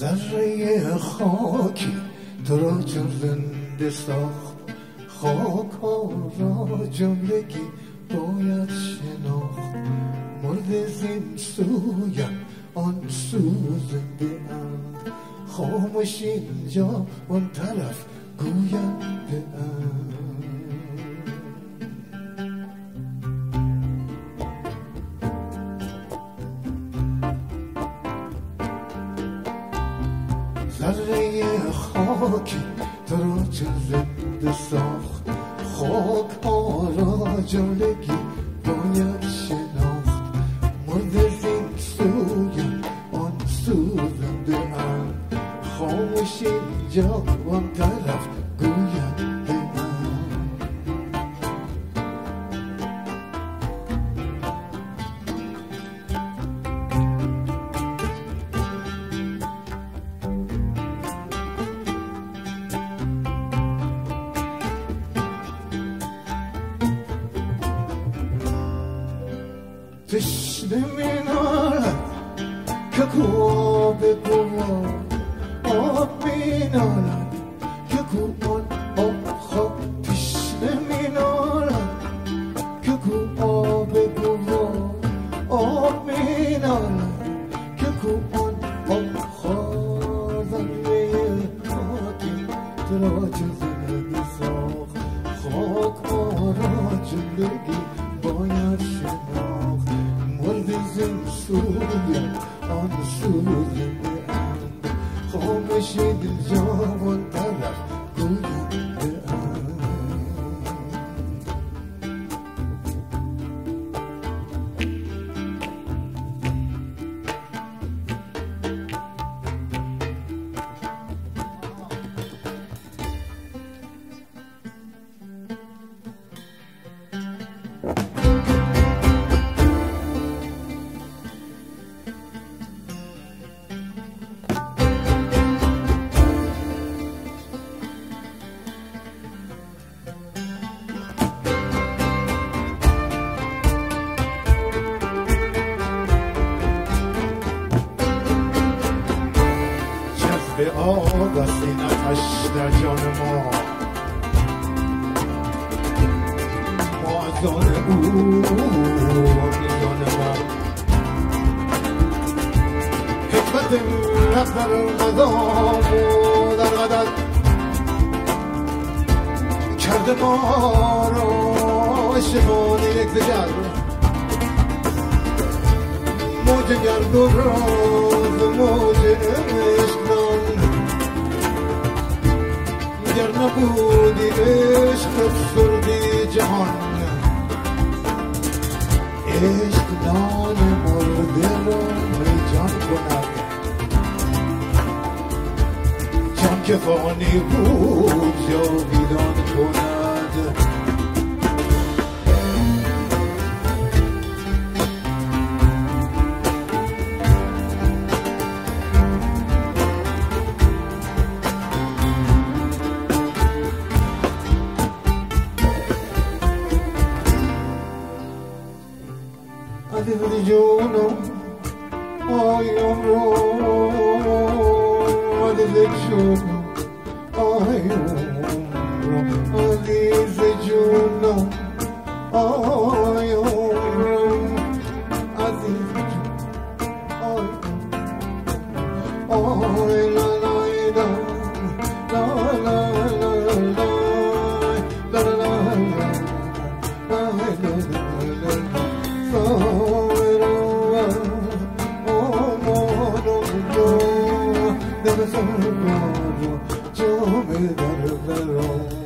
ذره خاکی تو را چون زنده ساخت. خاک ها را جملگی باید شناخت. مرد زین سویم آن سو زنده اند خاموش اینجا اون طرف گوینده ذره خاکی تو را چه ساخت خاک ها را جلگی باید تشنه می نالد که کوب قمان آب می که قرآن آب خواب تشنه می نالد که کوب قمان آب که قرآن آب خواب زنده آتی دزم سوريا عن سوريا قام شد الجواب والطرف كل آب است این در جان ما. ما از آن او میزان ما. حکمت رفت در قضا و در قدر کرده ما را عاشقان یک دگر. موج گرد و راز موج گر نبودی عشق افسردی جهان. عشق نان مرده را جان کند. جان که فانی بود جاویدان کند. Oh, Sevsen yolu, canı